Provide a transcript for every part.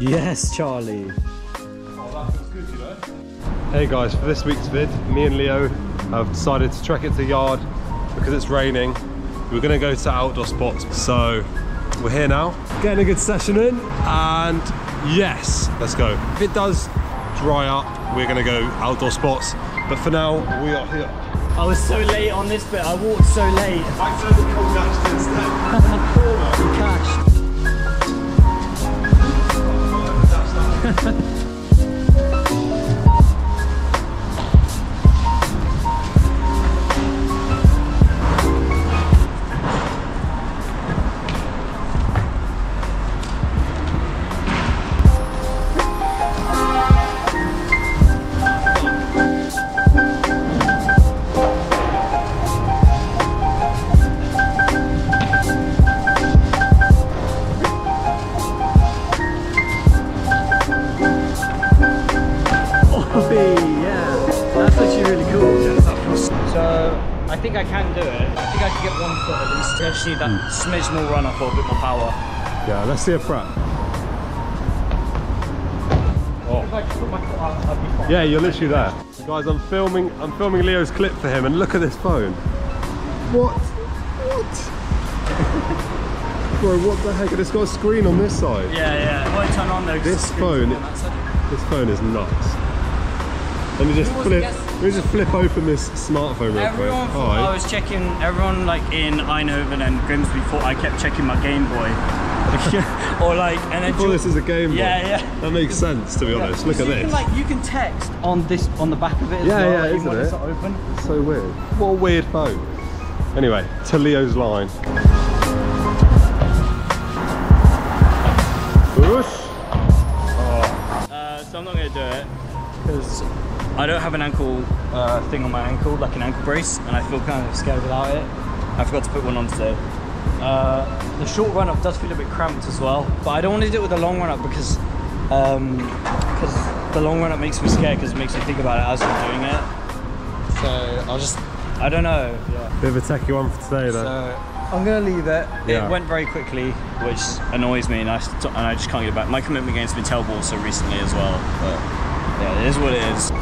Yes, Charlie. Hey guys, for this week's vid, me and Leo have decided to trek it to the yard because it's raining. We're gonna go to outdoor spots. So we're here now, getting a good session in, and yes, let's go. If it does dry up, we're gonna go outdoor spots. But for now, we are here. I was so late on this bit. I walked so late. Back to the Colgate instead. think I can do it. I think I can get one foot at least. I just need that hmm. smidge more run up or a bit more power. Yeah, let's see a prep. If I just put my foot up, I'd be fine. Yeah, you're literally there. Guys, I'm filming I'm filming Leo's clip for him and look at this phone. What? What? Bro, what the heck? And it's got a screen on this side. Yeah, yeah. It won't turn on though. 'cause This phone- on that side. This phone is nuts. Let me just flip the guest? Let me just flip open this smartphone real quick. Everyone thought I was checking, everyone like in Eindhoven and Grimsby thought I kept checking my Game Boy. or like, and then Before this is a game boy. Yeah, yeah. That makes sense to be honest. Look So at you this. Can, like, you can text on this, on the back of it as Yeah, well. yeah, like, isn't it? It's not open. It's so weird. What a weird phone. Anyway, to Leo's line. Whoosh. Uh, so I'm not going to do it because I don't have an ankle uh, thing on my ankle, like an ankle brace, and I feel kind of scared without it. I forgot to put one on today. Uh, the short run up does feel a bit cramped as well, but I don't want to do it with the long run up because um, cause the long run up makes me scared because it makes me think about it as I'm doing it. So I'll just, I don't know. Yeah. Bit of a techie one for today though. So I'm gonna leave it. Yeah. It went very quickly, which annoys me, and I, and I just can't get it back. My commitment game's been terrible so recently as well, but yeah, it is what it is.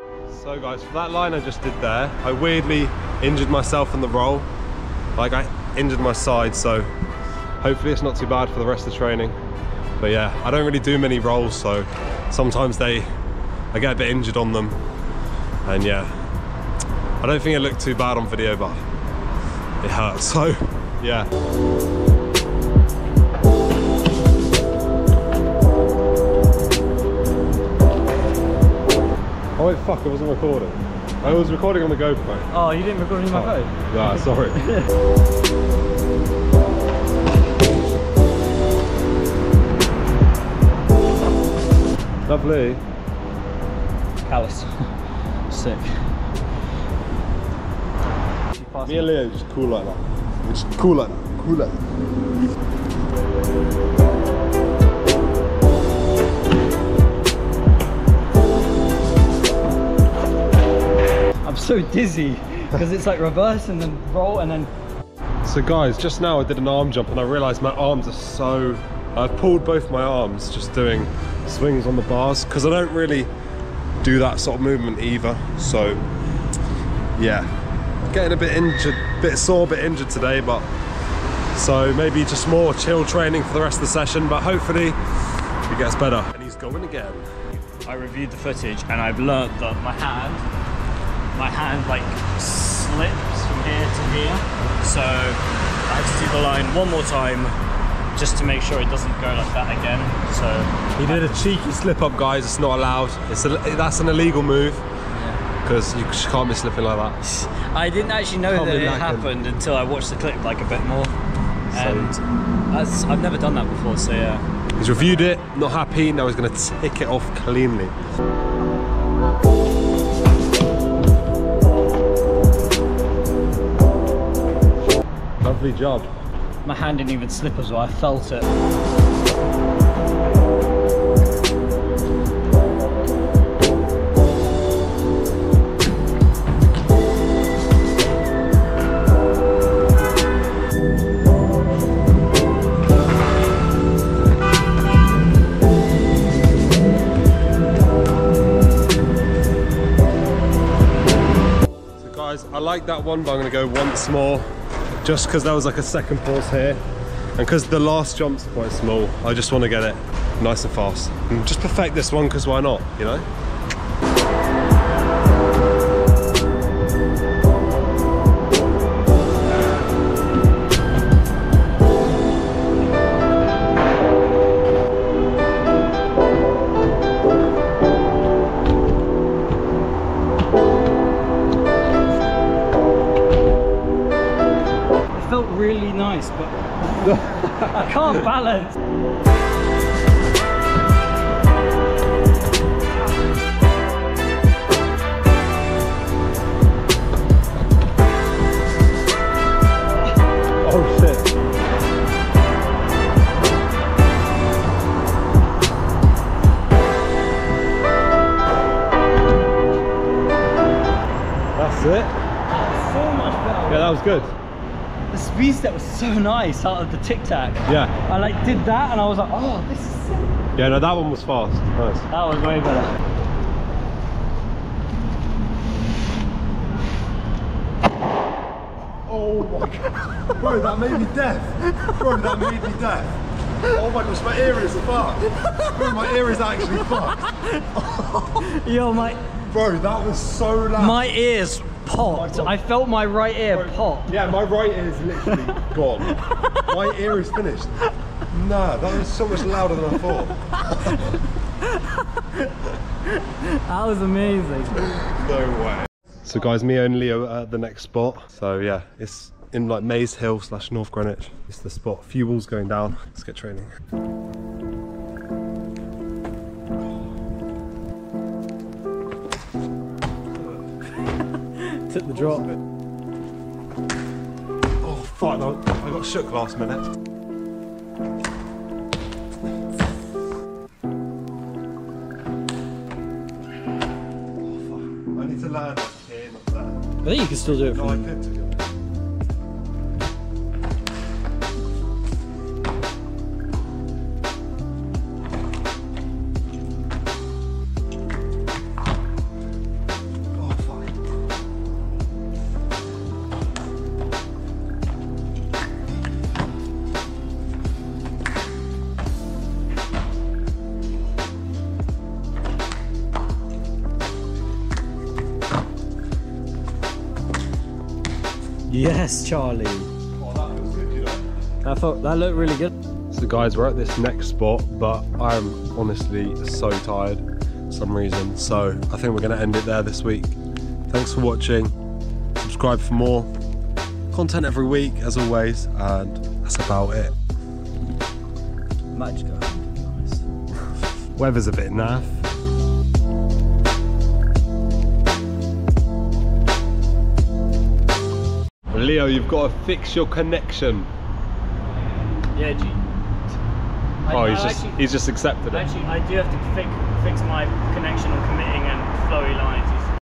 So guys, for that line I just did there, I weirdly injured myself in the roll. Like I injured my side, so hopefully it's not too bad for the rest of the training. But yeah, I don't really do many rolls, so sometimes they, I get a bit injured on them. And yeah, I don't think it looked too bad on video, but it hurt. So yeah. Oh wait, fuck, I wasn't recording. I was recording on the GoPro. Oh, you didn't record on of my oh, phone? Yeah, sorry. Lovely. Callus. Sick. Me and Leo just cool like that. We're just cool like that. Cool like that. So dizzy because it's like reverse and then roll and then. So guys, just now I did an arm jump and I realized my arms are so... I've pulled both my arms just doing swings on the bars because I don't really do that sort of movement either. So yeah, getting a bit injured, bit sore, bit injured today, but so maybe just more chill training for the rest of the session, but hopefully it gets better. And he's going again. I reviewed the footage and I've learnt that my hand, my hand like slips from here to here. So I have to do the line one more time just to make sure it doesn't go like that again. So He did a cheeky slip up, guys. It's not allowed. It's a, that's an illegal move because you can't be slipping like that. I didn't actually know Can't that it happened until I watched the clip like a bit more. and that's, I've never done that before. So yeah, He's reviewed it, not happy, now he's going to tick it off cleanly. Lovely job. my hand didn't even slip as well. I felt it. So guys, I like that one, but I'm going to go once more, just because there was like a second pause here. And because the last jump's quite small, I just want to get it nice and fast. And just perfect this one, because why not, you know? I can't balance. Oh shit. That's it. So much better. Yeah, that was good. The speed step was so nice out of the tic tac. Yeah. I like did that and I was like, oh, this is sick. Yeah, no, that one was fast. Nice. That was way better. Oh my god. Bro, that made me deaf. Bro, that made me deaf. Oh my gosh, my ear is fucked. Bro, my ear is actually fucked. Yo, my Bro, that was so loud. my ears popped. I felt my right ear pop. Yeah, my right ear is literally gone. My ear is finished. Nah, that was so much louder than I thought. That was amazing. No way. So guys, me and Leo are at the next spot. So yeah, it's in like Maze Hill slash North Greenwich. It's the spot. Few walls going down. Let's get training. Took the drop. Oh fuck, no, I got shook last minute. Oh, I need to land here, not there. I think you can still do it No, I from. could Yes, Charlie. Oh, that good, you know. That felt, that looked really good. So guys, we're at this next spot, but I'm honestly so tired for some reason. So I think we're gonna end it there this week. Thanks for watching. Subscribe for more content every week, as always, and that's about it. Magic. Weather's a bit naff. Leo, you've got to fix your connection. Yeah, G. I- Oh, he's I just actually- he's just accepted it. Actually, I do have to fix, fix my connection on committing and flowy lines.